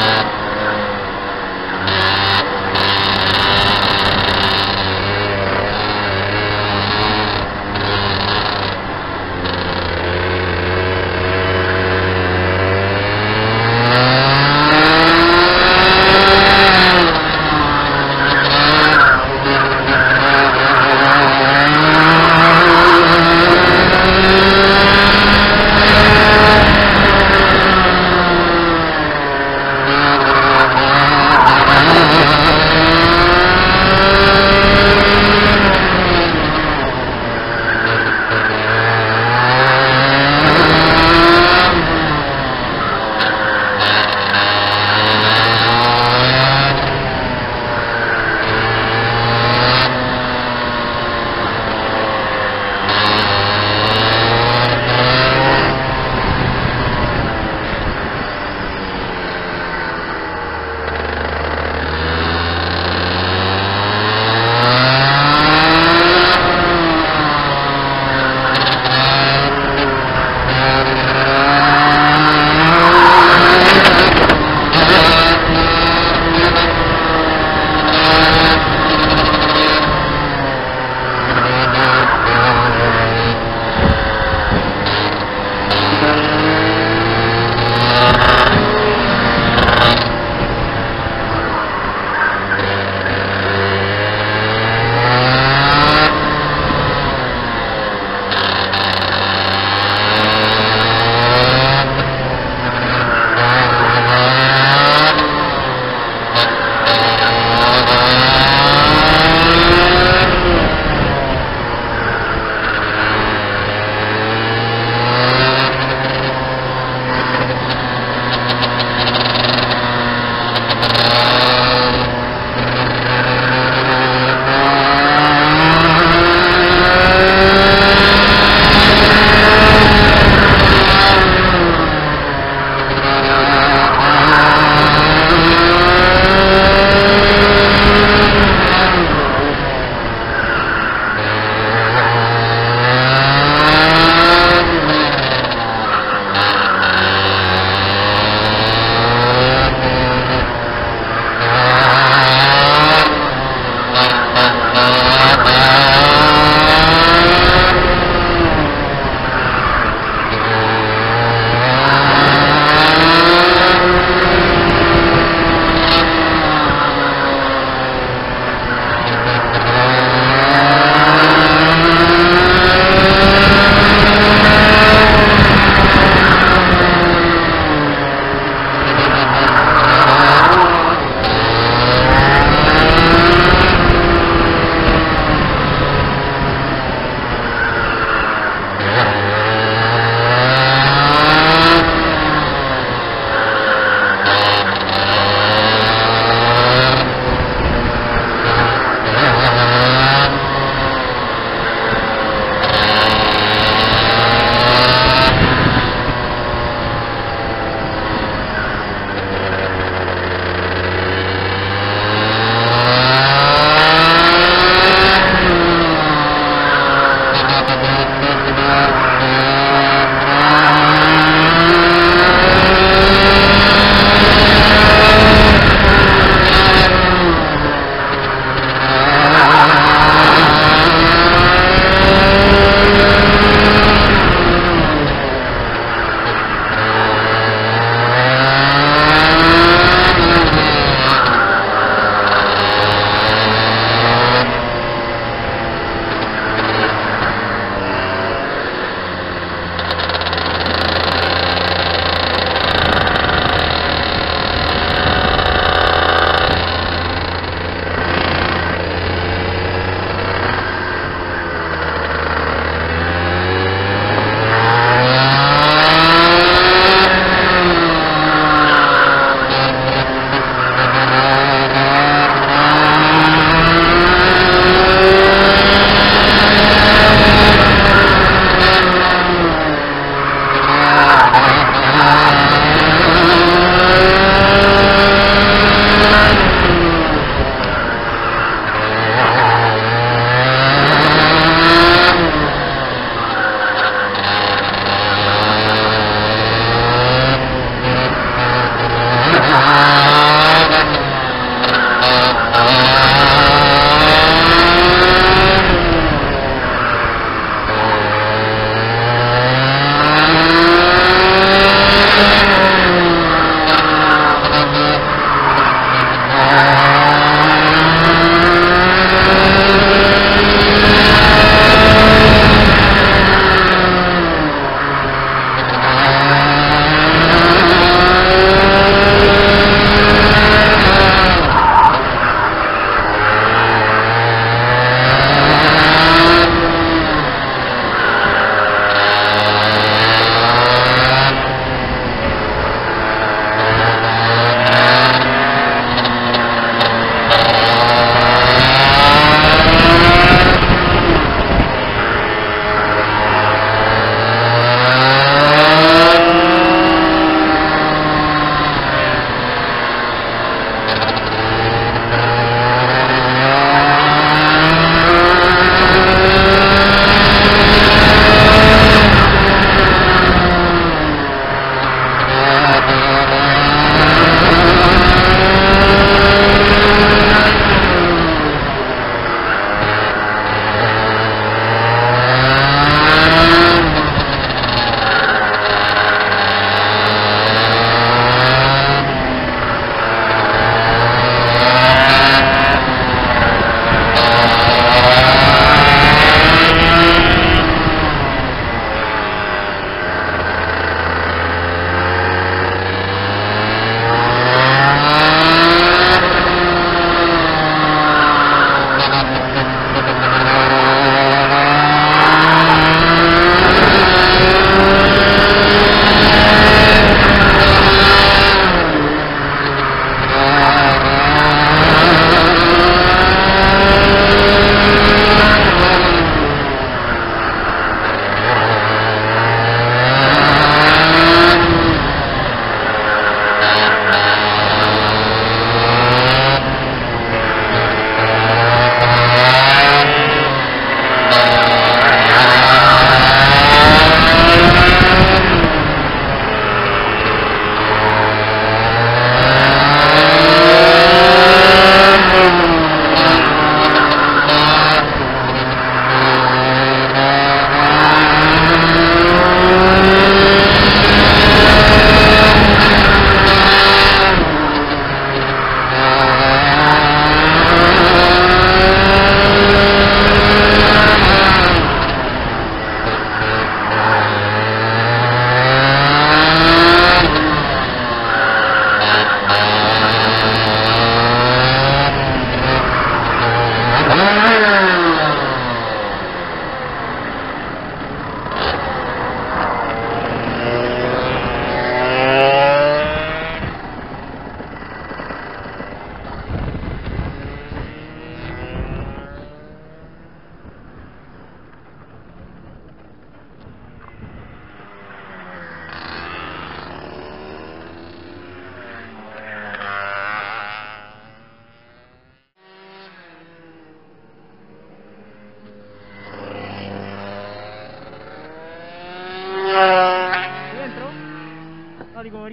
Uh...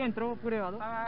rientro pure vado. Ah,